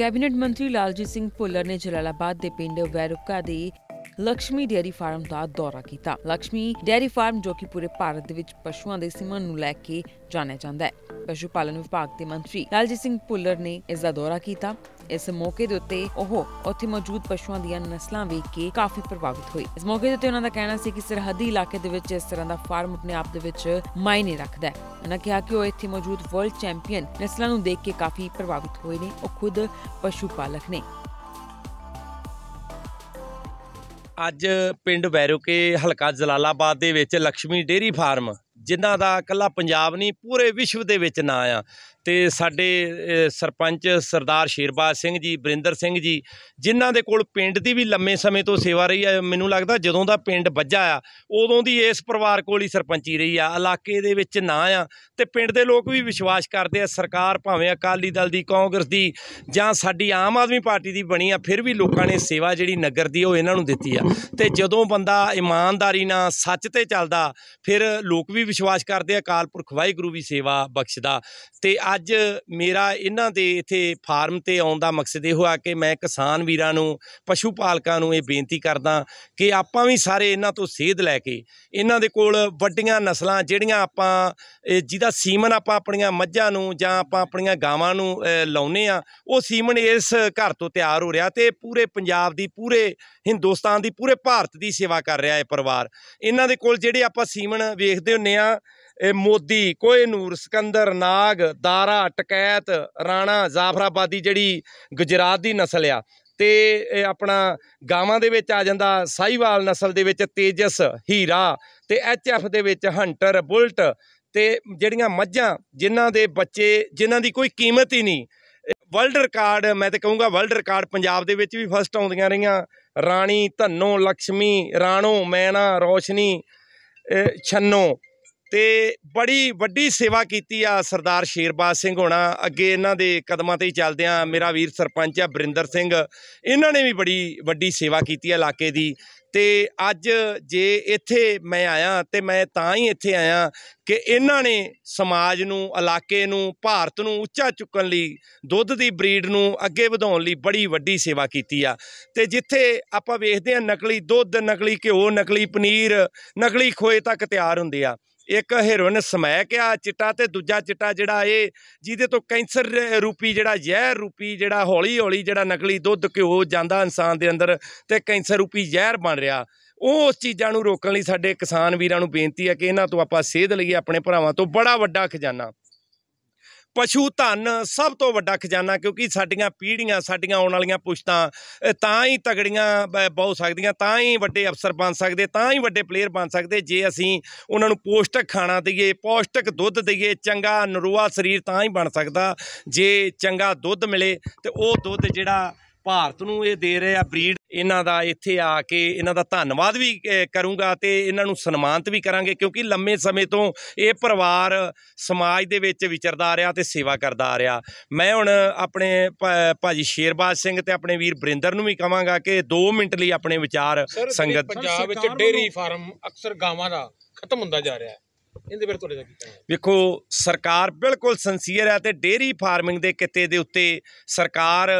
Cabinet ਮੰਤਰੀ ਲਾਲਜੀਤ ਸਿੰਘ ਭੁੱਲਰ ਨੇ ਜਲਾਲਾਬਾਦ ਦੇ ਪਿੰਡ ਵੈਰੁਕਾ ਦੇ ਲਕਸ਼ਮੀ ਡੇਅਰੀ ਫਾਰਮ ਦਾ ਦੌਰਾ ਕੀਤਾ। ਲਕਸ਼ਮੀ ਡੇਅਰੀ ਫਾਰਮ ਜੋ ਕਿ ਪੂਰੇ ਭਾਰਤ ਦੇ ਵਿੱਚ ਪਸ਼ੂਆਂ ਦੇ ਸਿਮਨ ਨੂੰ ਲੈ ਕੇ ਜਾਣਿਆ ਜਾਂਦਾ ਹੈ। ਪਸ਼ੂ ਪਾਲਣ ਵਿਭਾਗ ਦੇ ਮੰਤਰੀ ਲਾਲਜੀਤ ਸਿੰਘ ਭੁੱਲਰ ਨੇ ਇਸ ਦਾ ਦੌਰਾ ਕੀਤਾ। ਇਸ ਮੌਕੇ ਦੇ ਉੱਤੇ ਉਹ ਉੱਥੇ ਮੌਜੂਦ ਪਸ਼ੂਆਂ ਦੀਆਂ ਨਸਲਾਂ ਵੇਖ ਕੇ ਕਾਫੀ ਪ੍ਰਭਾਵਿਤ ਹੋਏ। ਇਸ ਮੌਕੇ ਦੇ ਉੱਤੇ ਉਹਨਾਂ ਦਾ ਕਹਿਣਾ ਸੀ ਕਿ ਸਰਹੱਦੀ ਇਲਾਕੇ ਦੇ ਵਿੱਚ ਇਸ ਤਰ੍ਹਾਂ ਦਾ ਫਾਰਮ ਆਪਣੇ ਆਪ ਦੇ ਵਿੱਚ ਮਾਇਨੇ ਰੱਖਦਾ ਹੈ। ਉਹਨਾਂ ਕਿਹਾ ਕਿ ਉਹ ਇੱਥੇ ਮੌਜੂਦ ਵਰਲਡ ਚੈਂਪੀਅਨ ਨਸਲਾਂ ਨੂੰ ਦੇਖ ਕੇ ਕਾਫੀ ਪ੍ਰਭਾਵਿਤ ਹੋਏ ਨੇ। ਉਹ ਖੁਦ ਪਸ਼ੂ ਪਾਲਕ ਨੇ। ਅੱਜ ਪਿੰਡ ਵੈਰੋਕੇ ਹਲਕਾ ਜਲਾਲਾਬਾਦ ਦੇ ਵਿੱਚ ਲక్ష్ਮੀ ਡੇਰੀ ਫਾਰਮ ਜਿਨ੍ਹਾਂ ਦਾ ਇਕੱਲਾ ਪੰਜਾਬ ਨਹੀਂ, ਪੂਰੇ ਵਿਸ਼ਵ ਦੇ ਵਿੱਚ ਨਾਂ ਆ। ਤੇ ਸਾਡੇ ਸਰਪੰਚ ਸਰਦਾਰ ਸ਼ੇਰਬਾਜ ਸਿੰਘ ਜੀ, ਬਰਿੰਦਰ ਸਿੰਘ ਜੀ, ਜਿਨ੍ਹਾਂ ਦੇ ਕੋਲ ਪਿੰਡ ਦੀ ਵੀ ਲੰਮੇ ਸਮੇਂ ਤੋਂ ਸੇਵਾ ਰਹੀ ਆ, ਮੈਨੂੰ ਲੱਗਦਾ ਜਦੋਂ ਦਾ ਪਿੰਡ ਵੱਜਾ ਆ, ਉਦੋਂ ਦੀ ਇਸ ਪਰਿਵਾਰ ਕੋਲ ਹੀ ਸਰਪੰਚੀ ਰਹੀ ਆ, ਇਲਾਕੇ ਦੇ ਵਿੱਚ ਨਾਂ ਆ। ਤੇ ਪਿੰਡ ਦੇ ਲੋਕ ਵੀ ਵਿਸ਼ਵਾਸ ਕਰਦੇ ਆ, ਸਰਕਾਰ ਭਾਵੇਂ ਅਕਾਲੀ ਦਲ ਦੀ, ਕਾਂਗਰਸ ਦੀ ਜਾਂ ਸਾਡੀ ਆਮ ਆਦਮੀ ਪਾਰਟੀ ਦੀ ਬਣੀ ਆ, ਫਿਰ ਵੀ ਲੋਕਾਂ ਨੇ ਸੇਵਾ ਜਿਹੜੀ ਨਗਰ ਦੀ ਉਹ ਇਹਨਾਂ ਨੂੰ ਦਿੱਤੀ ਆ। ਤੇ ਜਦੋਂ ਬੰਦਾ ਇਮਾਨਦਾਰੀ ਨਾਲ ਸੱਚ ਤੇ ਚੱਲਦਾ, ਫਿਰ ਲੋਕ ਵੀ ਵਿਸ਼ਵਾਸ ਕਰਦੇ ਆ ਅਕਾਲ ਪੁਰਖ ਵਾਹਿਗੁਰੂ ਵੀ ਸੇਵਾ ਬਖਸ਼ਦਾ। ਤੇ ਅੱਜ ਮੇਰਾ ਇਹਨਾਂ ਦੇ ਇੱਥੇ ਫਾਰਮ ਤੇ ਆਉਣ ਦਾ ਮਕਸਦ ਇਹ ਹੋਇਆ ਕਿ ਮੈਂ ਕਿਸਾਨ ਵੀਰਾਂ ਨੂੰ ਪਸ਼ੂ ਪਾਲਕਾਂ ਨੂੰ ਇਹ ਬੇਨਤੀ ਕਰਦਾ ਕਿ ਆਪਾਂ ਵੀ ਸਾਰੇ ਇਹਨਾਂ ਤੋਂ ਸੇਧ ਲੈ ਕੇ ਇਹਨਾਂ ਦੇ ਕੋਲ ਵੱਡੀਆਂ ਨਸਲਾਂ ਜਿਹੜੀਆਂ ਆਪਾਂ ਜਿਹਦਾ ਸੀਮਨ ਆਪਾਂ ਆਪਣੀਆਂ ਮੱਝਾਂ ਨੂੰ ਜਾਂ ਆਪਾਂ ਆਪਣੀਆਂ ਗਾਵਾਂ ਨੂੰ ਅ, ਲਾਉਨੇ ਆ ਉਹ ਸੀਮਨ ਇਸ ਘਰ ਤੋਂ ਤਿਆਰ ਹੋ ਰਿਹਾ ਤੇ ਪੂਰੇ ਪੰਜਾਬ ਦੀ ਪੂਰੇ ਹਿੰਦੁਸਤਾਨ ਦੀ ਪੂਰੇ ਭਾਰਤ ਦੀ ਸੇਵਾ ਕਰ ਰਿਹਾ ਇਹ ਪਰਿਵਾਰ। ਇਹਨਾਂ ਦੇ ਕੋਲ ਜਿਹੜੇ ਆਪਾਂ ਸੀਮਨ ਵੇਖਦੇ ਹੁੰਨੇ ਆ ਇਹ ਮੋਦੀ, ਕੋਹਨੂਰ, ਸਿਕੰਦਰ, ਨਾਗ, ਦਾਰਾ, ਟਕੈਤ, ਰਾਣਾ ਜ਼ਾਫਰਾਬਾਦੀ ਜਿਹੜੀ ਗੁਜਰਾਤ ਦੀ ਨਸਲ ਆ। ਤੇ ਇਹ ਆਪਣਾ ਗਾਵਾਂ ਦੇ ਵਿੱਚ ਆ ਜਾਂਦਾ ਸਾਈਵਾਲ ਨਸਲ ਦੇ ਵਿੱਚ ਤੇਜਸ, ਹੀਰਾ ਤੇ ਐਚਐਫ ਦੇ ਵਿੱਚ ਹੰਟਰ, ਬੁਲਟ ਤੇ ਜਿਹੜੀਆਂ ਮੱਝਾਂ ਜਿਨ੍ਹਾਂ ਦੇ ਬੱਚੇ ਜਿਨ੍ਹਾਂ ਦੀ ਕੋਈ ਕੀਮਤ ਹੀ ਨਹੀਂ। ਵਰਲਡ ਰਿਕਾਰਡ, ਮੈਂ ਤੇ ਕਹੂੰਗਾ ਵਰਲਡ ਰਿਕਾਰਡ ਪੰਜਾਬ ਦੇ ਵਿੱਚ ਵੀ ਫਸਟ ਆਉਂਦੀਆਂ ਰਹੀਆਂ। ਰਾਣੀ, ਧੰਨੋ ਲక్ష్ਮੀ ਰਾਣੋ ਮੈਨਾ ਰੋਸ਼ਨੀ ਅਹ ਛੰਨੋ। ਤੇ ਬੜੀ ਵੱਡੀ ਸੇਵਾ ਕੀਤੀ ਆ ਸਰਦਾਰ ਸ਼ੇਰਬਾਜ ਸਿੰਘ ਹੋਣਾ। ਅੱਗੇ ਇਹਨਾਂ ਦੇ ਕਦਮਾਂ ਤੇ ਹੀ ਚੱਲਦੇ ਆ। ਮੇਰਾ ਵੀਰ ਸਰਪੰਚ ਆ ਬਰਿੰਦਰ ਸਿੰਘ। ਇਹਨਾਂ ਨੇ ਵੀ ਬੜੀ ਵੱਡੀ ਸੇਵਾ ਕੀਤੀ ਆ ਇਲਾਕੇ ਦੀ। ਤੇ ਅੱਜ ਜੇ ਇੱਥੇ ਮੈਂ ਆਇਆ ਤੇ ਮੈਂ ਤਾਂ ਹੀ ਇੱਥੇ ਆਇਆ ਕਿ ਇਹਨਾਂ ਨੇ ਸਮਾਜ ਨੂੰ, ਇਲਾਕੇ ਨੂੰ, ਭਾਰਤ ਨੂੰ ਉੱਚਾ ਚੁੱਕਣ ਲਈ, ਦੁੱਧ ਦੀ ਬਰੀਡ ਨੂੰ ਅੱਗੇ ਵਧਾਉਣ ਲਈ ਬੜੀ ਵੱਡੀ ਸੇਵਾ ਕੀਤੀ ਆ। ਤੇ ਜਿੱਥੇ ਆਪਾਂ ਵੇਖਦੇ ਆ ਨਕਲੀ ਦੁੱਧ, ਨਕਲੀ ਘਿਓ, ਨਕਲੀ ਪਨੀਰ, ਨਕਲੀ ਖੋਏ ਤੱਕ ਤਿਆਰ ਹੁੰਦੇ ਆ। ਇੱਕ ਹੈਰੋਇਨ ਸਮੈਕ ਆ ਚਿੱਟਾ ਤੇ ਦੂਜਾ ਚਿੱਟਾ ਜਿਹੜਾ ਇਹ ਜਿਹਦੇ ਤੋਂ ਕੈਂਸਰ ਰੂਪੀ ਜਿਹੜਾ ਜ਼ਹਿਰ ਰੂਪੀ ਜਿਹੜਾ ਹੌਲੀ ਹੌਲੀ ਜਿਹੜਾ ਨਕਲੀ ਦੁੱਧ ਘਿਓ ਜਾਂਦਾ ਇਨਸਾਨ ਦੇ ਅੰਦਰ ਤੇ ਕੈਂਸਰ ਰੂਪੀ ਜ਼ਹਿਰ ਬਣ ਰਿਹਾ। ਉਹ ਉਸ ਚੀਜ਼ਾਂ ਨੂੰ ਰੋਕਣ ਲਈ ਸਾਡੇ ਕਿਸਾਨ ਵੀਰਾਂ ਨੂੰ ਬੇਨਤੀ ਹੈ ਕਿ ਇਹਨਾਂ ਤੋਂ ਆਪਾਂ ਸੇਧ ਲਈਏ, ਆਪਣੇ ਭਰਾਵਾਂ ਤੋਂ ਬੜਾ ਵੱਡਾ ਖਜ਼ਾਨਾ। ਪਸ਼ੂ ਧਨ ਸਭ ਤੋਂ ਵੱਡਾ ਖਜ਼ਾਨਾ ਕਿਉਂਕਿ ਸਾਡੀਆਂ ਪੀੜ੍ਹੀਆਂ, ਸਾਡੀਆਂ ਆਉਣ ਵਾਲੀਆਂ ਪੁਸ਼ਤਾਂ ਤਾਂ ਹੀ ਤਗੜੀਆਂ ਬ- ਬਹੁ ਸਕਦੀਆਂ, ਤਾਂ ਹੀ ਵੱਡੇ ਅਫਸਰ ਬਣ ਸਕਦੇ, ਤਾਂ ਹੀ ਵੱਡੇ ਪਲੇਅਰ ਬਣ ਸਕਦੇ। ਜੇ ਅਸੀਂ ਉਹਨਾਂ ਨੂੰ ਪੌਸ਼ਟਿਕ ਖਾਣਾ ਦਈਏ, ਪੌਸ਼ਟਿਕ ਦੁੱਧ ਦਈਏ, ਚੰਗਾ ਨਰੂਆ ਸਰੀਰ ਤਾਂ ਹੀ ਬਣ ਸਕਦਾ। ਜੇ ਚੰਗਾ ਦੁੱਧ ਮਿਲੇ ਤੇ ਉਹ ਦੁੱਧ ਜਿਹੜਾ ਭਾਰਤ ਨੂੰ ਇਹ ਦੇ ਰਹੇ ਆ ਬਰੀਡ ਇਹਨਾਂ ਦਾ ਇੱਥੇ ਆ ਕੇ ਇਹਨਾਂ ਦਾ ਧੰਨਵਾਦ ਵੀ ਕਰੂੰਗਾ ਤੇ ਇਹਨਾਂ ਨੂੰ ਸਨਮਾਨਿਤ ਵੀ ਕਰਾਂਗੇ ਕਿਉਂਕਿ ਲੰਮੇ ਸਮੇਂ ਤੋਂ ਇਹ ਪਰਿਵਾਰ ਸਮਾਜ ਦੇ ਵਿੱਚ ਵਿਚਰਦਾ ਆ ਰਿਹਾ ਤੇ ਸੇਵਾ ਕਰਦਾ ਆ ਰਿਹਾ। ਮੈਂ ਹੁਣ ਆਪਣੇ ਭਾਜੀ ਸ਼ੇਰਬਾਜ ਸਿੰਘ ਤੇ ਆਪਣੇ ਵੀਰ ਬਰਿੰਦਰ ਨੂੰ ਵੀ ਕਹਾਂਗਾ ਕਿ 2 ਮਿੰਟ ਲਈ ਆਪਣੇ ਵਿਚਾਰ ਸੰਗਤ ਪੰਜਾਬ ਵਿੱਚ ਡੇਰੀ ਫਾਰਮ ਅਕਸਰ ਗਾਵਾਂ ਦਾ ਖਤਮ ਹੁੰਦਾ ਜਾ ਰਿਹਾ ਹੈ। ਇਹਦੇ ਬਾਰੇ ਤੁਹਾਡੇ ਦਾ ਕੀ ਕਹਿਣਾ ਵੇਖੋ ਸਰਕਾਰ ਬਿਲਕੁਲ ਸੰਸੀਅਰ ਹੈ ਤੇ ਡੇਰੀ ਫਾਰਮਿੰਗ ਦੇ ਕਿੱਤੇ ਦੇ ਉੱਤੇ ਸਰਕਾਰ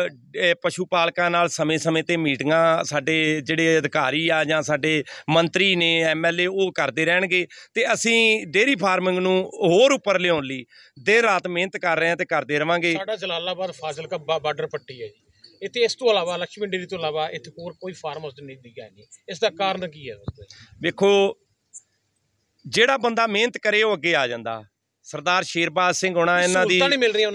ਪਸ਼ੂ ਪਾਲਕਾਂ ਨਾਲ ਸਮੇਂ-ਸਮੇਂ ਤੇ ਮੀਟਿੰਗਾਂ ਸਾਡੇ ਜਿਹੜੇ ਅਧਿਕਾਰੀ ਆ ਜਾਂ ਸਾਡੇ ਮੰਤਰੀ ਨੇ ਐਮਐਲਏ ਉਹ ਕਰਦੇ ਰਹਿਣਗੇ ਤੇ ਅਸੀਂ ਡੇਰੀ ਫਾਰਮਿੰਗ ਨੂੰ ਹੋਰ ਉੱਪਰ ਲਿਆਉਣ ਲਈ ਦੇਰ ਰਾਤ ਮਿਹਨਤ ਕਰ ਰਹੇ ਹਾਂ ਤੇ ਕਰਦੇ ਰਵਾਂਗੇ। ਸਾਡਾ ਜਲਾਲਾਬਾਦ ਫਾਜ਼ਿਲਕਾ ਬਾਰਡਰ ਪੱਟੀ ਹੈ ਜੀ। ਇੱਥੇ ਇਸ ਤੋਂ ਇਲਾਵਾ ਲక్ష్ਮੀ ਡੇਰੀ ਤੋਂ ਇਲਾਵਾ ਇੱਥੇ ਹੋਰ ਕੋਈ ਫਾਰਮ ਹਾਊਸ ਨਹੀਂ ਦਿਖਿਆ ਨਹੀਂ। ਇਸ ਦਾ ਕਾਰਨ ਕੀ ਹੈ? ਵੇਖੋ ਜਿਹੜਾ ਬੰਦਾ ਮਿਹਨਤ ਕਰੇ ਉਹ ਅੱਗੇ ਆ ਜਾਂਦਾ। ਸਰਦਾਰ ਸ਼ੇਰਬਾਜ ਸਿੰਘ ਹੋਣਾ ਇਹਨਾਂ ਦੀ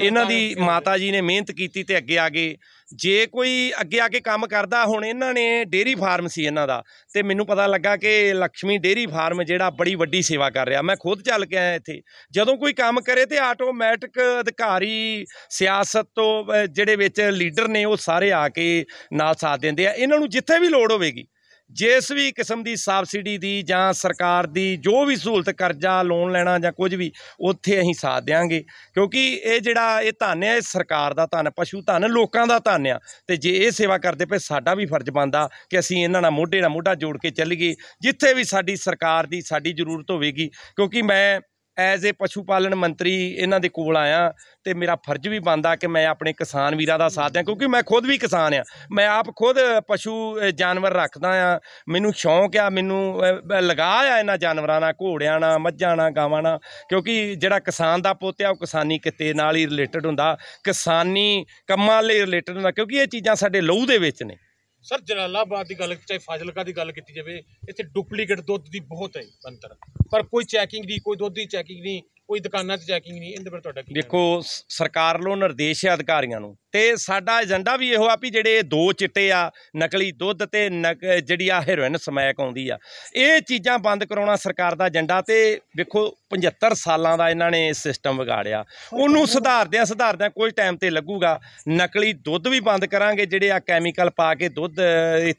ਇਹਨਾਂ ਦੀ ਮਾਤਾ ਜੀ ਨੇ ਮਿਹਨਤ ਕੀਤੀ ਤੇ ਅੱਗੇ ਆ ਗਏ। ਜੇ ਕੋਈ ਅੱਗੇ ਆ ਕੇ ਕੰਮ ਕਰਦਾ ਹੁਣ ਇਹਨਾਂ ਨੇ ਡੇਰੀ ਫਾਰਮ ਸੀ ਇਹਨਾਂ ਦਾ ਤੇ ਮੈਨੂੰ ਪਤਾ ਲੱਗਾ ਕਿ ਲక్ష్ਮੀ ਡੇਰੀ ਫਾਰਮ ਜਿਹੜਾ ਬੜੀ ਵੱਡੀ ਸੇਵਾ ਕਰ ਰਿਹਾ। ਮੈਂ ਖੁਦ ਚੱਲ ਕੇ ਆਇਆ ਇੱਥੇ। ਜਦੋਂ ਕੋਈ ਕੰਮ ਕਰੇ ਤੇ ਆਟੋਮੈਟਿਕ ਅਧਿਕਾਰੀ ਸਿਆਸਤ ਤੋਂ ਜਿਹੜੇ ਵਿੱਚ ਲੀਡਰ ਨੇ ਉਹ ਸਾਰੇ ਆ ਕੇ ਨਾਲ ਸਾਥ ਦਿੰਦੇ ਆ। ਇਹਨਾਂ ਨੂੰ ਜਿੱਥੇ ਵੀ ਲੋੜ ਹੋਵੇਗੀ ਜਿਸ ਵੀ ਕਿਸਮ ਦੀ ਸਬਸਿਡੀ ਦੀ ਜਾਂ ਸਰਕਾਰ ਦੀ ਜੋ ਵੀ ਸਹੂਲਤ ਕਰਜ਼ਾ ਲੋਨ ਲੈਣਾ ਜਾਂ ਕੁਝ ਵੀ, ਉੱਥੇ ਅਸੀਂ ਸਾਥ ਦਿਆਂਗੇ। ਕਿਉਂਕਿ ਇਹ ਜਿਹੜਾ ਇਹ ਧਨ ਹੈ, ਇਹ ਸਰਕਾਰ ਦਾ ਧਨ, ਪਸ਼ੂ ਧਨ, ਲੋਕਾਂ ਦਾ ਧਨ ਆ। ਤੇ ਜੇ ਇਹ ਸੇਵਾ ਕਰਦੇ ਪਏ, ਸਾਡਾ ਵੀ ਫਰਜ਼ ਬਣਦਾ ਕਿ ਅਸੀਂ ਇਹਨਾਂ ਨਾਲ ਮੋਢੇ ਨਾਲ ਮੋਢਾ ਜੋੜ ਕੇ ਚੱਲੀਏ, ਜਿੱਥੇ ਵੀ ਸਾਡੀ ਸਰਕਾਰ ਦੀ ਸਾਡੀ ਜ਼ਰੂਰਤ ਹੋਵੇਗੀ। ਕਿਉਂਕਿ ਮੈਂ ਐਜ਼ ਏ ਪਸ਼ੂ ਪਾਲਣ ਮੰਤਰੀ ਇਹਨਾਂ ਦੇ ਕੋਲ ਆਇਆ ਤੇ ਮੇਰਾ ਫਰਜ਼ ਵੀ ਬਣਦਾ ਕਿ ਮੈਂ ਆਪਣੇ ਕਿਸਾਨ ਵੀਰਾਂ ਦਾ ਸਾਥ ਦਿਆਂ ਕਿਉਂਕਿ ਮੈਂ ਖੁਦ ਵੀ ਕਿਸਾਨ ਆ। ਮੈਂ ਆਪ ਖੁਦ ਪਸ਼ੂ ਜਾਨਵਰ ਰੱਖਦਾ ਆ। ਮੈਨੂੰ ਸ਼ੌਂਕ ਆ ਮੈਨੂੰ ਅ, ਲਗਾਅ ਆ ਇਹਨਾਂ ਜਾਨਵਰਾਂ ਨਾਲ ਘੋੜਿਆਂ ਨਾਲ ਮੱਝਾਂ ਨਾਲ ਗਾਵਾਂ ਨਾਲ ਕਿਉਂਕਿ ਜਿਹੜਾ ਕਿਸਾਨ ਦਾ ਪੁੱਤ ਆ ਉਹ ਕਿਸਾਨੀ ਕਿੱਤੇ ਨਾਲ ਹੀ ਰਿਲੇਟਡ ਹੁੰਦਾ। ਕਿਸਾਨੀ ਕੰਮਾਂ ਲਈ ਰਿਲੇਟਡ ਹੁੰਦਾ ਕਿਉਂਕਿ ਇਹ ਚੀਜ਼ਾਂ ਸਾਡੇ ਲਹੂ ਦੇ ਵਿੱਚ ਨੇ। ਸਰ, ਜਲਾਲਾਬਾਦ ਦੀ ਗੱਲ, ਚਾਹੇ ਫਾਜ਼ਿਲਕਾ ਦੀ ਗੱਲ ਕੀਤੀ ਜਾਵੇ, ਇੱਥੇ ਡੁਪਲੀਕੇਟ ਦੁੱਧ ਦੀ ਬਹੁਤ ਹੈ ਬੰਤਰ ਪਰ ਕੋਈ ਚੈਕਿੰਗ ਨਹੀਂ, ਕੋਈ ਦੁੱਧ ਦੀ ਚੈਕਿੰਗ ਨਹੀਂ, ਕੋਈ ਦੁਕਾਨਾਂ ਤੇ ਚੈਕਿੰਗ ਨਹੀਂ, ਇਹਦੇ ਬਾਰੇ ਤੁਹਾਡਾ ਕੀ ਦੇਖੋ ਸਰਕਾਰ ਵੱਲੋਂ ਨਿਰਦੇਸ਼ ਹੈ ਅਧਿਕਾਰੀਆਂ ਨੂੰ ਤੇ ਸਾਡਾ ਏਜੰਡਾ ਵੀ ਇਹੋ ਆ ਵੀ ਜਿਹੜੇ ਦੋ ਚਿੱਟੇ ਆ, ਨਕਲੀ ਦੁੱਧ ਤੇ ਨਕ- ਜਿਹੜੀ ਆ ਹੈਰੋਇਨ ਸਮੈਕ ਆਉਂਦੀ ਆ। ਇਹ ਚੀਜ਼ਾਂ ਬੰਦ ਕਰਾਉਣਾ ਸਰਕਾਰ ਦਾ ਏਜੰਡਾ ਤੇ ਵੇਖੋ 75 ਸਾਲਾਂ ਦਾ ਇਹਨਾਂ ਨੇ ਸਿਸਟਮ ਵਿਗਾੜਿਆ। ਉਹਨੂੰ ਸੁਧਾਰਦਿਆਂ ਸੁਧਾਰਦਿਆਂ ਕੋਈ ਟਾਈਮ ਤੇ ਲੱਗੂਗਾ। ਨਕਲੀ ਦੁੱਧ ਵੀ ਬੰਦ ਕਰਾਂਗੇ, ਜਿਹੜੇ ਆ ਕੈਮੀਕਲ ਪਾ ਕੇ ਦੁੱਧ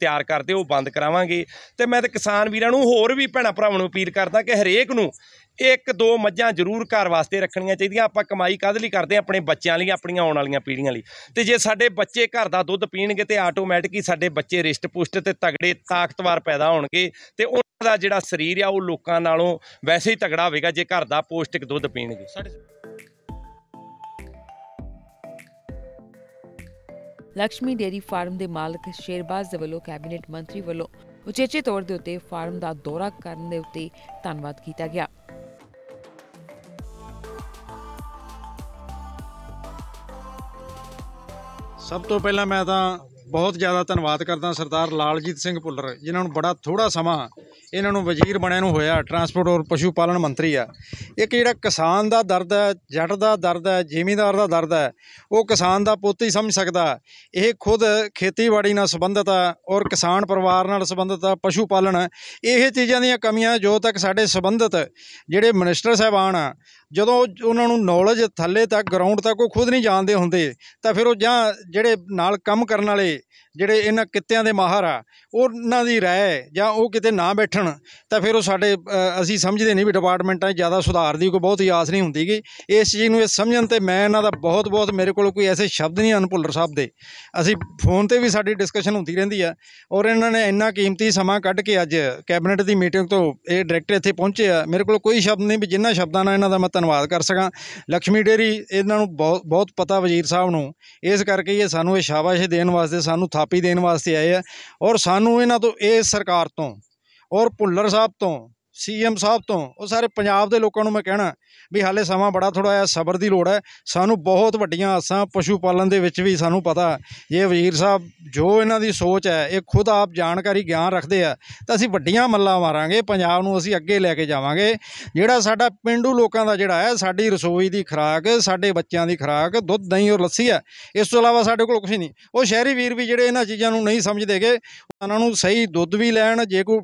ਤਿਆਰ ਕਰਦੇ, ਉਹ ਬੰਦ ਕਰਾਵਾਂਗੇ। ਤੇ ਮੈਂ ਤਾਂ ਕਿਸਾਨ ਵੀਰਾਂ ਨੂੰ ਹੋਰ ਵੀ ਭੈਣਾਂ ਭਰਾਵਾਂ ਨੂੰ ਅਪੀਲ ਕਰਦਾ ਕਿ ਹਰੇਕ ਨੂੰ ਇੱਕ ਦੋ ਮੱਝਾਂ ਜ਼ਰੂਰ ਘਰ ਵਾਸਤੇ ਰੱਖਣੀਆਂ ਚਾਹੀਦੀਆਂ। ਆਪਾਂ ਕਮਾਈ ਕਾਹਦੇ ਲਈ ਕਰਦੇ ਹਾਂ ਆਪਣੇ ਬੱਚਿਆਂ ਲਈ, ਆਪਣੀਆਂ ਆਉਣ ਵਾਲੀਆਂ ਪੀੜ੍ਹੀਆਂ ਲਈ। ਤੇ ਜੇ ਸਾਡੇ ਬੱਚੇ ਘਰ ਦਾ ਦੁੱਧ ਪੀਣਗੇ ਤੇ ਆਟੋਮੈਟਿਕ ਹੀ ਸਾਡੇ ਬੱਚੇ ਰਿਸ਼ਟ ਪੁਸ਼ਟ ਤੇ ਤਗੜੇ ਤਾਕਤਵਰ ਪੈਦਾ ਹੋਣਗੇ ਤੇ ਉਹਨਾਂ ਦਾ ਜਿਹੜਾ ਸਰੀਰ ਆ ਉਹ ਲੋਕਾਂ ਨਾਲੋਂ ਵੈਸੇ ਹੀ ਤਗੜਾ ਹੋਵੇਗਾ ਜੇ ਘਰ ਦਾ ਪੌਸ਼ਟਿਕ ਦੁੱਧ ਪੀਣਗੇ। ਲక్ష్ਮੀ ਡੇਅਰੀ ਫਾਰਮ ਦੇ ਮਾਲਕ ਸ਼ੇਰਬਾਜ਼ ਦੇ ਵੱਲੋਂ ਕੈਬਨਿਟ ਮੰਤਰੀ ਵੱਲੋਂ ਉਚੇਚੇ ਤੌਰ ਦੇ ਉੱਤੇ ਫਾਰਮ ਦਾ ਦੌਰਾ ਕਰਨ ਦੇ ਉੱਤੇ ਧੰਨਵਾਦ ਕੀਤਾ ਗਿਆ। ਸਭ ਤੋਂ ਪਹਿਲਾਂ ਮੈਂ ਤਾਂ ਬਹੁਤ ਜ਼ਿਆਦਾ ਧੰਨਵਾਦ ਕਰਦਾ ਸਰਦਾਰ ਲਾਲਜੀਤ ਸਿੰਘ ਭੁੱਲਰ, ਜਿਨ੍ਹਾਂ ਨੂੰ ਬੜਾ ਥੋੜਾ ਸਮਾਂ ਇਹਨਾਂ ਨੂੰ ਵਜ਼ੀਰ ਬਣਿਆ ਨੂੰ ਹੋਇਆ ਟਰਾਂਸਪੋਰਟ ਔਰ ਪਸ਼ੂ ਪਾਲਣ ਮੰਤਰੀ ਆ। ਇੱਕ ਜਿਹੜਾ ਕਿਸਾਨ ਦਾ ਦਰਦ ਹੈ, ਜੱਟ ਦਾ ਦਰਦ ਹੈ, ਜ਼ਿਮੀਂਦਾਰ ਦਾ ਦਰਦ ਹੈ, ਉਹ ਕਿਸਾਨ ਦਾ ਪੁੱਤ ਹੀ ਸਮਝ ਸਕਦਾ। ਇਹ ਖੁਦ ਖੇਤੀਬਾੜੀ ਨਾਲ ਸੰਬੰਧਿਤ ਆ ਔਰ ਕਿਸਾਨ ਪਰਿਵਾਰ ਨਾਲ ਸੰਬੰਧਿਤ ਆ, ਪਸ਼ੂ ਪਾਲਣ। ਇਹ ਚੀਜ਼ਾਂ ਦੀਆਂ ਕਮੀਆਂ ਜੋ ਤੱਕ ਸਾਡੇ ਸੰਬੰਧਿਤ ਜਿਹੜੇ ਮਿਨਿਸਟਰ ਸਾਹਿਬਾਨ ਆ ਜਦੋਂ ਉਹਨਾਂ ਨੂੰ ਨੌਲੇਜ ਥੱਲੇ ਤੱਕ ਗਰਾਊਂਡ ਤੱਕ ਉਹ ਖੁਦ ਨਹੀਂ ਜਾਣਦੇ ਹੁੰਦੇ, ਤਾਂ ਫਿਰ ਉਹ ਜਾਂ ਜਿਹੜੇ ਨਾਲ ਕੰਮ ਕਰਨ ਵਾਲੇ, ਜਿਹੜੇ ਇਹਨਾਂ ਕਿੱਤਿਆਂ ਦੇ ਮਾਹਰ ਆ, ਉਹਨਾਂ ਦੀ ਰਾਏ ਜਾਂ ਉਹ ਕਿਤੇ ਨਾ ਬੈਠਣ, ਤਾਂ ਫਿਰ ਉਹ ਸਾਡੇ ਅਸੀਂ ਸਮਝਦੇ ਨਹੀਂ ਵੀ ਡਿਪਾਰਟਮੈਂਟਾਂ 'ਚ ਜ਼ਿਆਦਾ ਸੁਧਾਰ ਦੀ ਕੋਈ ਬਹੁਤ ਹੀ ਆਸ ਨਹੀਂ ਹੁੰਦੀ ਗੀ। ਇਸ ਚੀਜ਼ ਨੂੰ ਇਹ ਸਮਝਣ ਤੇ ਮੈਂ ਇਹਨਾਂ ਦਾ ਬਹੁਤ ਬਹੁਤ ਮੇਰੇ ਕੋਲ ਕੋਈ ਐਸੇ ਸ਼ਬਦ ਨਹੀਂ ਹਨ ਸਾਹਿਬ ਦੇ। ਅਸੀਂ ਫੋਨ ਤੇ ਵੀ ਸਾਡੀ ਡਿਸਕਸ਼ਨ ਹੁੰਦੀ ਰਹਿੰਦੀ ਆ, ਔਰ ਇਹਨਾਂ ਨੇ ਇੰਨਾ ਕੀਮਤੀ ਸਮਾਂ ਕੱਢ ਕੇ ਅੱਜ ਕੈਬਨਿਟ ਦੀ ਮੀਟਿੰਗ ਤੋਂ ਇਹ ਡਾਇਰੈਕਟਰ ਇੱਥੇ ਪਹੁੰਚੇ ਆ। ਮੇਰੇ ਕੋਲ ਕੋਈ ਸ਼ਬਦ ਨਹੀਂ ਵੀ ਜਿੰਨਾ ਸ਼ਬਦਾਂ ਨਾਲ ਇਹਨਾਂ ਦਾ ਮੈਂ ਧੰਨਵਾਦ ਕਰ ਸਕਾਂ। ਲక్ష్ਮੀ ਡੇਰੀ ਇਹਨਾਂ ਨੂੰ ਬਹੁਤ ਬਹੁਤ ਪਤਾ ਵਜ਼ੀਰ ਸਾਹਿਬ ਨੂੰ। ਇਸ ਕਰਕੇ ਇਹ ਸਾਨੂੰ ਇਹ ਸ਼ਾਬਾਸ਼ ਦੇਣ ਵਾਸਤੇ, ਸਾਨੂੰ ਥਾਪੀ ਦੇਣ ਵਾਸਤੇ ਆਏ ਆ। ਔਰ ਸਾਨੂੰ ਇਹਨਾਂ ਤੋਂ, ਇਹ ਸਰਕਾਰ ਤੋਂ ਔਰ ਭੁੱਲਰ ਸਾਹਿਬ ਤੋਂ ਸੀਐਮ ਸਾਹਿਬ ਤੋਂ, ਉਹ ਸਾਰੇ ਪੰਜਾਬ ਦੇ ਲੋਕਾਂ ਨੂੰ ਮੈਂ ਕਹਿਣਾ, ਵੀ ਹਾਲੇ ਸਮਾਂ ਬੜਾ ਥੋੜਾ ਹੈ ਸਬਰ ਦੀ ਲੋੜ ਹੈ। ਸਾਨੂੰ ਬਹੁਤ ਵੱਡੀਆਂ ਆਸਾਂ ਪਸ਼ੂ ਪਾਲਣ ਦੇ ਵਿੱਚ ਵੀ ਸਾਨੂੰ ਪਤਾ। ਜੇ ਵਜ਼ੀਰ ਸਾਹਿਬ ਜੋ ਇਹਨਾਂ ਦੀ ਸੋਚ ਹੈ, ਇਹ ਖੁਦ ਆਪ ਜਾਣਕਾਰੀ, ਗਿਆਨ ਰੱਖਦੇ ਆ, ਤਾਂ ਅਸੀਂ ਵੱਡੀਆਂ ਮੱਲਾਂ ਮਾਰਾਂਗੇ, ਪੰਜਾਬ ਨੂੰ ਅਸੀਂ ਅੱਗੇ ਲੈ ਕੇ ਜਾਵਾਂਗੇ। ਜਿਹੜਾ ਸਾਡਾ ਪਿੰਡੂ ਲੋਕਾਂ ਦਾ ਜਿਹੜਾ ਹੈ, ਸਾਡੀ ਰਸੋਈ ਦੀ ਖੁਰਾਕ, ਸਾਡੇ ਬੱਚਿਆਂ ਦੀ ਖੁਰਾਕ, ਦੁੱਧ, ਦਹੀਂ ਔਰ ਲੱਸੀ ਹੈ, ਇਸ ਤੋਂ ਇਲਾਵਾ ਸਾਡੇ ਕੋਲ ਕੁਝ ਨਹੀਂ। ਉਹ ਸ਼ਹਿਰੀ ਵੀਰ ਵੀ ਜਿਹੜੇ ਇਹਨਾਂ ਚੀਜ਼ਾਂ ਨੂੰ ਨਹੀਂ ਸਮਝਦੇਗੇ, ਉਹਨਾਂ ਨੂੰ ਸਹੀ ਦੁੱਧ ਵੀ ਲੈਣ, ਜੇ ਕੋਈ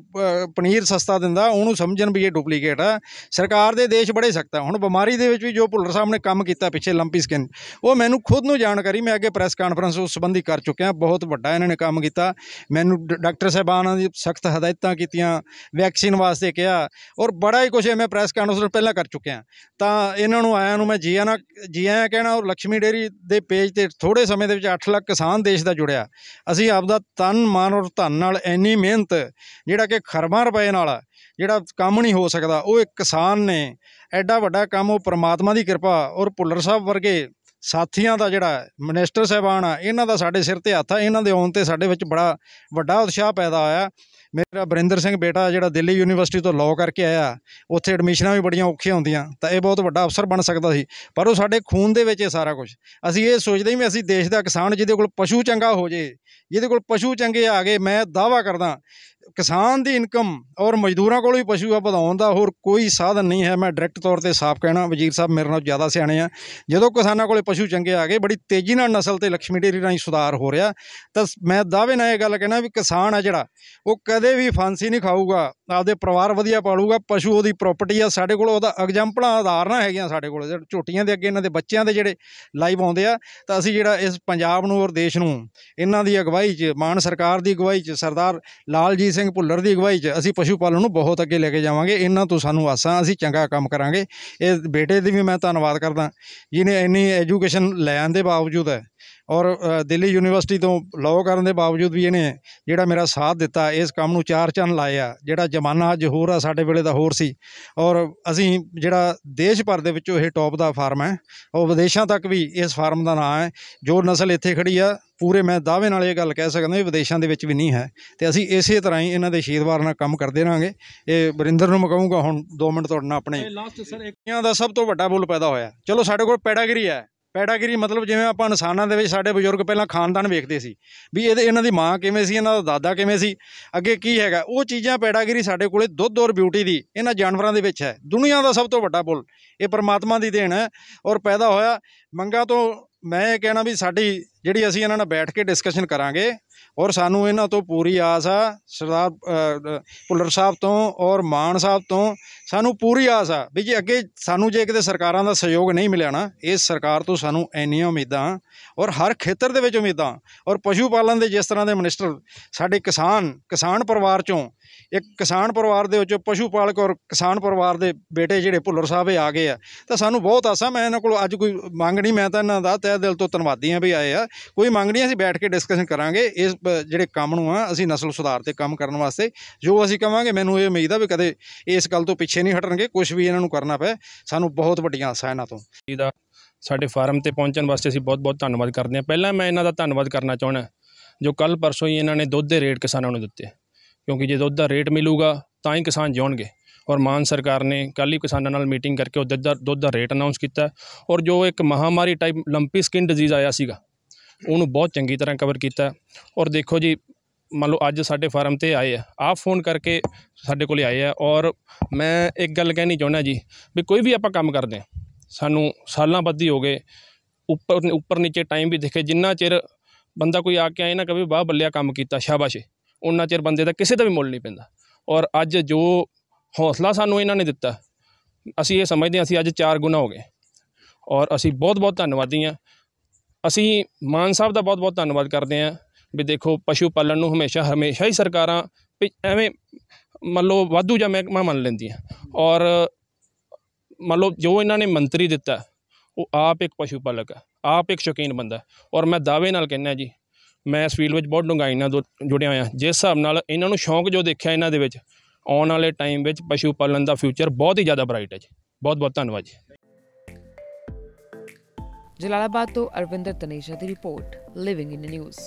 ਪਨੀਰ ਸਸਤਾ ਦਿੰਦਾ, ਉਹਨੂੰ ਸਮਝਣ ਵੀ ਇਹ ਡੁਪਲੀਕੇਟ ਆ। ਸਰਕਾਰ ਦੇ ਦੇਸ਼ ਬੜੇ ਸਖਤ ਆ। ਹੁਣ ਬਿਮਾਰੀ ਦੇ ਵਿੱਚ ਵੀ ਜੋ ਭੁੱਲਰ ਸਾਹਿਬ ਨੇ ਕੰਮ ਕੀਤਾ ਪਿੱਛੇ ਲੰਪੀ ਸਕਿਨ ਉਹ ਮੈਨੂੰ ਖੁਦ ਨੂੰ ਜਾਣਕਾਰੀ, ਮੈਂ ਅੱਗੇ ਪ੍ਰੈਸ ਕਾਨਫਰੰਸ ਉਸ ਸੰਬੰਧੀ ਕਰ ਚੁੱਕਿਆ। ਬਹੁਤ ਵੱਡਾ ਇਹਨਾਂ ਨੇ ਕੰਮ ਕੀਤਾ। ਮੈਨੂੰ ਡਾਕਟਰ ਸਾਹਿਬਾਨਾਂ ਦੀ ਸਖਤ ਹਦਾਇਤਾਂ ਕੀਤੀਆਂ ਵੈਕਸੀਨ ਵਾਸਤੇ ਕਿਹਾ ਔਰ ਬੜਾ ਹੀ ਕੁਝ ਮੈਂ ਪ੍ਰੈਸ ਕਾਨਫਰੰਸ ਪਹਿਲਾਂ ਕਰ ਚੁੱਕਿਆ। ਤਾਂ ਇਹਨਾਂ ਨੂੰ ਆਇਆਂ ਨੂੰ ਮੈਂ ਜੀ ਆਇਆਂ ਨਾਲ ਕਹਿਣਾ ਔਰ ਲక్ష్ਮੀ ਡੇਅਰੀ ਦੇ ਪੇਜ ਤੇ ਥੋੜੇ ਸਮੇਂ ਦੇ ਵਿੱਚ 8 ਲੱਖ ਕਿਸਾਨ ਦੇਸ਼ ਦਾ ਜੁੜਿਆ। ਅਸੀਂ ਆਪਦਾ ਤਨ, ਮਨ ਔਰ ਧਨ ਨਾਲ ਇੰਨੀ ਮਿਹਨਤ, ਜਿਹੜਾ ਕਿ ਖਰਬਾਂ ਰੁਪਏ ਨਾਲ ਜਿਹੜਾ ਕੰਮ ਨਹੀਂ ਹੋ ਸਕਦਾ। ਉਹ ਇੱਕ ਕਿਸਾਨ ਨੇ। ਐਡਾ ਵੱਡਾ ਕੰਮ, ਉਹ ਪ੍ਰਮਾਤਮਾ ਦੀ ਕਿਰਪਾ ਔਰ ਭੁੱਲਰ ਸਾਹਿਬ ਵਰਗੇ ਸਾਥੀਆਂ ਦਾ ਜਿਹੜਾ ਮਿਨਿਸਟਰ ਸਾਹਿਬਾਨ ਆ, ਇਹਨਾਂ ਦਾ ਸਾਡੇ ਸਿਰ ਤੇ ਹੱਥ ਆ। ਇਹਨਾਂ ਦੇ ਆਉਣ ਤੇ ਸਾਡੇ ਵਿੱਚ ਬੜਾ ਵੱਡਾ ਉਤਸ਼ਾਹ ਪੈਦਾ ਹੋਇਆ। ਮੇਰਾ ਬਰਿੰਦਰ ਸਿੰਘ ਬੇਟਾ ਜਿਹੜਾ ਦਿੱਲੀ ਯੂਨੀਵਰਸਿਟੀ ਤੋਂ ਲਾਅ ਕਰਕੇ ਆਇਆ, ਉੱਥੇ ਐਡਮਿਸ਼ਨਾਂ ਵੀ ਬੜੀਆਂ ਔਖੀਆਂ ਹੁੰਦੀਆਂ, ਤਾਂ ਇਹ ਬਹੁਤ ਵੱਡਾ ਅਫਸਰ ਬਣ ਸਕਦਾ ਸੀ। ਪਰ ਉਹ ਸਾਡੇ ਖੂਨ ਦੇ ਵਿੱਚ ਇਹ ਸਾਰਾ ਕੁਝ ਅਸੀਂ ਇਹ ਸੋਚਦੇ ਵੀ ਅਸੀਂ ਦੇਸ਼ ਦਾ ਕਿਸਾਨ ਜਿਹਦੇ ਕੋਲ ਪਸ਼ੂ ਚੰਗਾ ਹੋ ਜੇ, ਜਿਹਦੇ ਕੋਲ ਪਸ਼ੂ ਚੰਗੇ ਆ ਗਏ, ਮੈਂ ਦਾਵਾ ਕਰਦਾ ਕਿਸਾਨ ਦੀ ਇਨਕਮ ਔਰ ਮਜ਼ਦੂਰਾਂ ਕੋਲ ਵੀ ਪਸ਼ੂ ਆ, ਵਧਾਉਣ ਦਾ ਹੋਰ ਕੋਈ ਸਾਧਨ ਨਹੀਂ ਹੈ। ਮੈਂ ਡਾਇਰੈਕਟ ਤੌਰ ਤੇ ਸਾਫ਼ ਕਹਿਣਾ, ਵਜ਼ੀਰ ਸਾਹਿਬ ਮੇਰੇ ਨਾਲੋਂ ਜ਼ਿਆਦਾ ਸਿਆਣੇ ਆ। ਜਦੋਂ ਕਿਸਾਨਾਂ ਕੋਲੇ ਪਸ਼ੂ ਚੰਗੇ ਆ ਗਏ, ਬੜੀ ਤੇਜ਼ੀ ਨਾਲ ਨਸਲ ਤੇ ਲక్ష్ਮੀ ਡੇਰੀ ਰਾਹੀਂ ਸੁਧਾਰ ਹੋ ਰਿਹਾ। ਤਾਂ ਮੈਂ ਦਾਅਵੇ ਨਾਲ ਇਹ ਗੱਲ ਕਹਿਣਾ ਵੀ ਕਿਸਾਨ ਆ ਜਿਹੜਾ, ਉਹ ਕਦੇ ਵੀ ਫਾਂਸੀ ਨਹੀਂ ਖਾਊਗਾ, ਆਪਦੇ ਪਰਿਵਾਰ ਵਧੀਆ ਪਾਲੂਗਾ, ਪਸ਼ੂ ਉਹਦੀ ਪ੍ਰਾਪਰਟੀ ਆ, ਸਾਡੇ ਕੋਲ ਉਹਦਾ ਐਗਜ਼ਾਮਪਲਾਂ ਆਧਾਰਨਾਂ ਹੈਗੀਆਂ ਸਾਡੇ ਕੋਲ ਝੋਟੀਆਂ ਦੇ ਅੱਗੇ ਇਹਨਾਂ ਦੇ ਬੱਚਿਆਂ ਦੇ ਜਿਹੜੇ ਲਾਈਵ ਆਉਂਦੇ ਆ, ਤਾਂ ਅਸੀਂ ਜਿਹੜਾ ਇਸ ਪੰਜਾਬ ਨੂੰ ਔਰ ਦੇਸ਼ ਨੂੰ, ਇਹਨਾਂ ਦੀ ਅਗਵਾਈ 'ਚ, ਮਾਨ ਸਰਕਾਰ ਦੀ ਅਗਵਾਈ 'ਚ, ਸਰਦਾਰ ਲਾਲਜੀਤ ਸਿੰਘ ਭੁੱਲਰ ਦੀ ਅਗਵਾਈ 'ਚ ਅਸੀਂ ਪਸ਼ੂ ਪਾਲਣ ਨੂੰ ਬਹੁਤ ਅੱਗੇ ਲੈ ਕੇ ਜਾਵਾਂਗੇ। ਇਹਨਾਂ ਤੋਂ ਸਾਨੂੰ ਆਸਾਂ, ਅਸੀਂ ਚੰਗਾ ਕੰਮ ਕਰਾਂਗੇ। ਇਹ ਬੇਟੇ ਦੀ ਵੀ ਮੈਂ ਧੰਨਵਾਦ ਕਰਦਾ, ਜਿਹਨੇ ਇੰਨੀ ਐਜੂਕੇਸ਼ਨ ਲੈਣ ਦੇ ਬਾਵਜੂਦ ਹੈ ਔਰ ਦਿੱਲੀ ਯੂਨੀਵਰਸਿਟੀ ਤੋਂ ਲਾਅ ਕਰਨ ਦੇ ਬਾਵਜੂਦ ਵੀ ਇਹਨੇ ਜਿਹੜਾ ਮੇਰਾ ਸਾਥ ਦਿੱਤਾ, ਇਸ ਕੰਮ ਨੂੰ ਚਾਰ ਚੰਨ ਲਾਇਆ, ਜਿਹੜਾ ਜ਼ਮਾਨਾ ਅੱਜ ਹੋਰ ਆ, ਸਾਡੇ ਵੇਲੇ ਦਾ ਹੋਰ ਸੀ। ਔਰ ਅਸੀਂ ਜਿਹੜਾ ਦੇਸ਼ ਭਰ ਦੇ ਵਿੱਚੋਂ ਇਹ ਟੌਪ ਦਾ ਫਾਰਮ ਹੈ, ਉਹ ਵਿਦੇਸ਼ਾਂ ਤੱਕ ਵੀ ਇਸ ਫਾਰਮ ਦਾ ਨਾਂ ਹੈ। ਜੋ ਨਸਲ ਇੱਥੇ ਖੜੀ ਆ ਪੂਰੇ ਮੈਂ ਦਾਅਵੇ ਨਾਲ ਇਹ ਗੱਲ ਕਹਿ ਸਕਦਾ ਵੀ ਵਿਦੇਸ਼ਾਂ ਦੇ ਵਿੱਚ ਵੀ ਨਹੀਂ ਹੈ। ਤੇ ਅਸੀਂ ਇਸੇ ਤਰ੍ਹਾਂ ਹੀ ਇਹਨਾਂ ਦੇ ਆਸ਼ੀਰਵਾਦ ਨਾਲ ਕੰਮ ਕਰਦੇ ਰਹਾਂਗੇ। ਇਹ ਵਰਿੰਦਰ ਨੂੰ ਮੈਂ ਕਹੂੰਗਾ ਹੁਣ 2 ਮਿੰਟ ਤੁਹਾਡੇ ਨਾਲ ਆਪਣੇ ਲਾਸਟ ਸਰ ਇੱਕ ਇਹਨਾਂ ਦਾ ਸਭ ਤੋਂ ਵੱਡਾ ਬੁੱਲ ਪੈਦਾ ਹੋਇਆ। ਚਲੋ ਸਾਡੇ ਕੋਲ ਪੈਡਾਗਰੀ ਹੈ। ਪੈਡਾਗਰੀ ਮਤਲਬ ਜਿਵੇਂ ਆਪਾਂ ਇਨਸਾਨਾਂ ਦੇ ਵਿੱਚ ਸਾਡੇ ਬਜ਼ੁਰਗ ਪਹਿਲਾਂ ਖਾਨਦਾਨ ਵੇਖਦੇ ਸੀ। ਵੀ ਇਹਦੇ ਇਹਨਾਂ ਦੀ ਮਾਂ ਕਿਵੇਂ ਸੀ ਇਹਨਾਂ ਦਾ ਦਾਦਾ ਕਿਵੇਂ ਸੀ ਅੱਗੇ ਕੀ ਹੈਗਾ। ਉਹ ਚੀਜ਼ਾਂ ਪੈਡਾਗਰੀ ਸਾਡੇ ਕੋਲੇ ਦੁੱਧ ਔਰ ਬਿਊਟੀ ਦੀ ਇਹਨਾਂ ਜਾਨਵਰਾਂ ਦੇ ਵਿੱਚ ਹੈ। ਦੁਨੀਆ ਦਾ ਸਭ ਤੋਂ ਵੱਡਾ ਬੁੱਲ। ਇਹ ਪਰਮਾਤਮਾ ਦੀ ਦੇਣ ਹੈ ਔਰ ਪੈਦਾ ਹੋਇਆ। ਮੰਗਾ ਤੋਂ ਮੈਂ ਇਹ ਕਹਿਣਾ ਵੀ ਸਾਡੀ ਜਿਹੜੀ ਅਸੀਂ ਇਹਨਾਂ ਨਾਲ ਬੈਠ ਕੇ ਡਿਸਕਸ਼ਨ ਕਰਾਂਗੇ ਔਰ ਸਾਨੂੰ ਇਹਨਾਂ ਤੋਂ ਪੂਰੀ ਆਸ ਆ ਸਰਦਾਰ ਅ, ਭੁੱਲਰ ਸਾਹਿਬ ਤੋਂ ਔਰ ਮਾਨ ਸਾਹਿਬ ਤੋਂ ਸਾਨੂੰ ਪੂਰੀ ਆਸ ਆ ਵੀ ਜੇ ਅੱਗੇ ਸਾਨੂੰ ਜੇ ਕਿਤੇ ਸਰਕਾਰਾਂ ਦਾ ਸਹਿਯੋਗ ਨਹੀਂ ਮਿਲਿਆ ਨਾ ਇਸ ਸਰਕਾਰ ਤੋਂ ਸਾਨੂੰ ਇੰਨੀਆਂ ਉਮੀਦਾਂ ਔਰ ਹਰ ਖੇਤਰ ਦੇ ਵਿੱਚ ਉਮੀਦਾਂ ਔਰ ਪਸ਼ੂ ਪਾਲਣ ਦੇ ਜਿਸ ਤਰ੍ਹਾਂ ਦੇ ਮਿਨਿਸਟਰ ਸਾਡੇ ਕਿਸਾਨ ਕਿਸਾਨ ਪਰਿਵਾਰ ਚੋਂ ਇੱਕ ਕਿਸਾਨ ਪਰਿਵਾਰ ਦੇ ਵਿੱਚੋਂ ਪਸ਼ੂ ਪਾਲਕ ਔਰ ਕਿਸਾਨ ਪਰਿਵਾਰ ਦੇ ਬੇਟੇ ਜਿਹੜੇ ਭੁੱਲਰ ਸਾਹਿਬ ਇਹ ਆ ਗਏ ਆ ਤਾਂ ਸਾਨੂੰ ਬਹੁਤ ਆਸਾਂ ਮੈਂ ਇਹਨਾਂ ਕੋਲ ਅੱਜ ਕੋਈ ਮੰਗ ਨਹੀਂ ਮੈਂ ਤਾਂ ਇਹਨਾਂ ਦਾ ਤਹਿ ਦਿਲ ਤੋਂ ਧੰਨਵਾਦੀ ਹਾਂ ਵੀ ਆਏ ਆ ਕੋਈ ਮੰਗ ਨਹੀਂ, ਅਸੀਂ ਬੈਠ ਕੇ ਡਿਸਕਸ਼ਨ ਕਰਾਂਗੇ। ਇਸ ਜਿਹੜੇ ਕੰਮ ਨੂੰ ਆ, ਅਸੀਂ ਨਸਲ ਸੁਧਾਰ ਤੇ ਕੰਮ ਕਰਨ ਵਾਸਤੇ, ਜੋ ਅਸੀਂ ਕਵਾਂਗੇ, ਮੈਨੂੰ ਇਹ ਉਮੀਦ ਆ ਵੀ ਕਦੇ ਇਸ ਗੱਲ ਤੋਂ ਪਿੱਛੇ ਨਹੀਂ ਹਟਣਗੇ ਕੁਝ ਵੀ ਇਹਨਾਂ ਨੂੰ ਕਰਨਾ ਪਏ। ਸਾਨੂੰ ਬਹੁਤ ਵੱਡੀਆਂ ਆਸਾਂ ਇਹਨਾਂ ਤੋਂ। ਜੀ ਸਾਡੇ ਫਾਰਮ ਤੇ ਪਹੁੰਚਣ ਵਾਸਤੇ ਅਸੀਂ ਬਹੁਤ-ਬਹੁਤ ਧੰਨਵਾਦ ਕਰਦੇ ਹਾਂ। ਪਹਿਲਾਂ ਮੈਂ ਇਹਨਾਂ ਦਾ ਧੰਨਵਾਦ ਕਰਨਾ ਚਾਹੁੰਦਾ, ਜੋ ਕੱਲ ਪਰਸੋਂ ਹੀ ਇਹਨਾਂ ਨੇ ਦੁੱਧ ਦੇ ਰੇਟ ਕਿਸਾਨਾਂ ਨੂੰ ਦਿੱਤੇ। ਕਿਉਂਕਿ ਜੇ ਦੁੱਧ ਦਾ ਰੇਟ ਮਿਲੂਗਾ, ਤਾਂ ਹੀ ਕਿਸਾਨ ਜਿਉਣਗੇ। ਔਰ ਮਾਨ ਸਰਕਾਰ ਨੇ ਕੱਲ੍ਹ ਹੀ ਕਿਸਾਨਾਂ ਨਾਲ ਮੀਟਿੰਗ ਕਰਕੇ ਉਹ ਦੁੱਧ ਦਾ ਦੁੱਧ ਦਾ ਰੇਟ ਅਨਾਉਂਸ ਕੀਤਾ। ਔਰ ਜੋ ਇੱਕ ਮਹਾਮਾਰੀ ਟਾਈਪ ਲੰਪੀ ਸਕਿਨ ਡਿਜ਼ੀਜ਼ ਆਇਆ ਸੀਗਾ ਉਹਨੂੰ ਬਹੁਤ ਚੰਗੀ ਤਰ੍ਹਾਂ ਕਵਰ ਕੀਤਾ। ਔਰ ਦੇਖੋ ਜੀ, ਮੰਨ ਲਓ ਅੱਜ ਸਾਡੇ ਫਾਰਮ ਤੇ ਆਏ ਆ। ਆਪ ਫੋਨ ਕਰਕੇ ਸਾਡੇ ਕੋਲੇ ਆਏ ਆ। ਔਰ ਮੈਂ ਇੱਕ ਗੱਲ ਕਹਿਣੀ ਚਾਹੁੰਦਾ ਜੀ ਵੀ ਕੋਈ ਵੀ ਆਪਾਂ ਕੰਮ ਕਰਦੇ ਹਾਂ ਸਾਨੂੰ ਸਾਲਾਂ ਬੱਧੀ ਹੋ ਗਏ। ਉੱਪਰ ਉੱਪਰ ਨੀਚੇ ਟਾਈਮ ਵੀ ਦੇਖੇ, ਜਿੰਨਾ ਚਿਰ ਬੰਦਾ ਕੋਈ ਆ ਕੇ ਆਏ ਨਾ ਕਵੇ, ਵਾਹ ਬੱਲਿਆ ਕੰਮ ਕੀਤਾ, ਸ਼ਾਬਾਸ਼। ਏ ਉਹਨਾਂ ਚਿਰ ਬੰਦੇ ਦਾ ਕਿਸੇ ਦਾ ਵੀ ਮੁੱਲ ਨਹੀਂ ਪੈਂਦਾ। ਔਰ ਅੱਜ ਜੋ ਹੌਸਲਾ ਸਾਨੂੰ ਇਹਨਾਂ ਨੇ ਦਿੱਤਾ, ਅਸੀਂ ਇਹ ਸਮਝਦੇ ਹਾਂ, ਅਸੀਂ ਅੱਜ ਚਾਰ ਗੁਣਾ ਹੋ ਗਏ। ਔਰ ਅਸੀਂ ਬਹੁਤ ਬਹੁਤ ਧੰਨਵਾਦੀ ਹਾਂ। ਅਸੀਂ ਮਾਨ ਸਾਹਿਬ ਦਾ ਬਹੁਤ ਬਹੁਤ ਧੰਨਵਾਦ ਕਰਦੇ ਹਾਂ ਵੀ ਦੇਖੋ ਪਸ਼ੂ ਪਾਲਣ ਨੂੰ ਹਮੇਸ਼ਾ ਹਮੇਸ਼ਾ ਹੀ ਸਰਕਾਰਾਂ ਵੀ ਐਵੇਂ ਮੰਨ ਲਓ ਵਾਧੂ ਜਾਂ ਮਹਿਕਮਾ ਮੰਨ ਲੈਂਦੀਆਂ। ਔਰ ਮੰਨ ਲਓ ਜੋ ਇਹਨਾਂ ਨੇ ਮੰਤਰੀ ਦਿੱਤਾ, ਉਹ ਆਪ ਇੱਕ ਪਸ਼ੂ ਪਾਲਕ ਹੈ ਆਪ ਇੱਕ ਸ਼ੌਕੀਨ ਬੰਦਾ ਔਰ ਮੈਂ ਦਾਅਵੇ ਨਾਲ ਕਹਿੰਦਾ ਜੀ, ਮੈਂ ਇਸ ਫੀਲਡ ਵਿੱਚ ਬਹੁਤ ਡੂੰਘਾਈ ਨਾਲ ਦੋ- ਜੁੜਿਆ ਹੋਇਆ। ਜਿਸ ਹਿਸਾਬ ਨਾਲ ਇਹਨਾਂ ਨੂੰ ਸ਼ੌਂਕ ਜੋ ਦੇਖਿਆ ਇਹਨਾਂ ਦੇ ਵਿੱਚ, ਆਉਣ ਵਾਲੇ ਟਾਈਮ ਵਿੱਚ ਪਸ਼ੂ ਪਾਲਣ ਦਾ ਫਿਊਚਰ ਬਹੁਤ ਹੀ ਜ਼ਿਆਦਾ ਬ੍ਰਾਈਟ ਹੈ ਜੀ। ਬਹੁਤ ਬਹੁਤ ਧੰਨਵਾਦ ਜੀ। ਜਲਾਲਾਬਾਦ ਤੋਂ ਅਰਵਿੰਦਰ ਤਨੇਜਾ ਦੀ ਰਿਪੋਰਟ ਲਿਵਿੰਗ ਇਨ ਨਿਊਜ਼